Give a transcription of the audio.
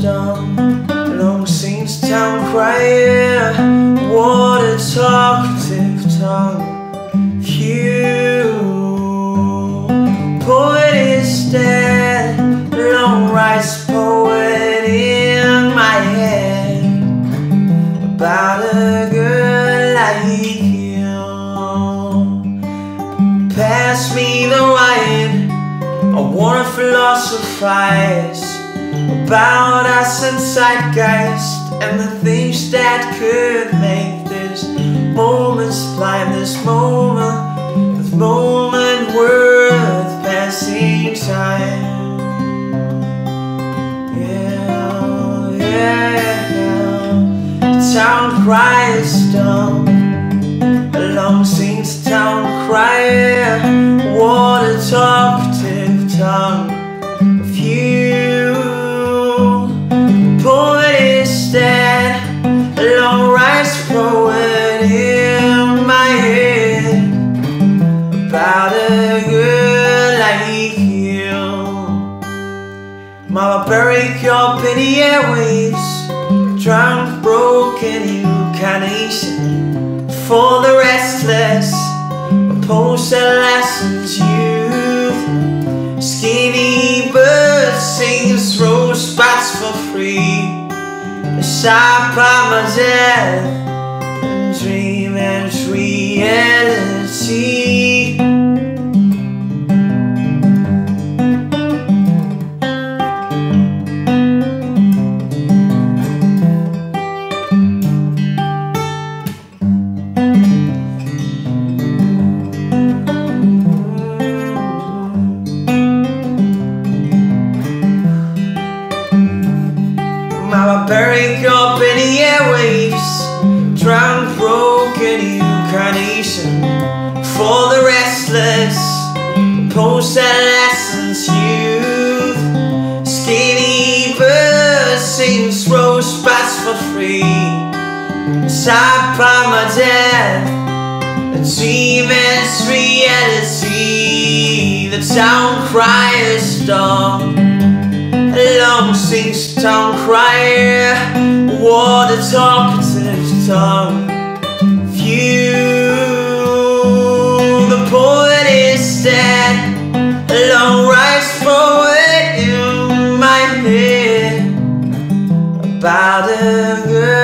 dumb Long since town crier. What a talkative tongue. Few Poet is dead. Long rise poet in my head. About a girl like you. Pass me the wine I wanna philosophize about us and zeitgeist and the things that could make this moment sublime, this moment, this moment worth passing time. Yeah, yeah, yeah. The town cries dumb, long since town crier. Dead, a long rise poet in my head about a girl like you. Mama up in the airwaves, drunk, broken incarnation for the restless, post adolescent youth. Sharp by my death and dream and reality. Mama buried up in the airwaves, drunk, broken incarnation for the restless, post-adolescent youth. Skinny birds sings rose spots for free. Side by my death, a is reality. The town criers dawn long since town crier What a talkative tongue. Few The poet is dead. Long rise forward in my head About a girl